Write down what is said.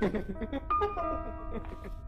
Want to play hide and seek?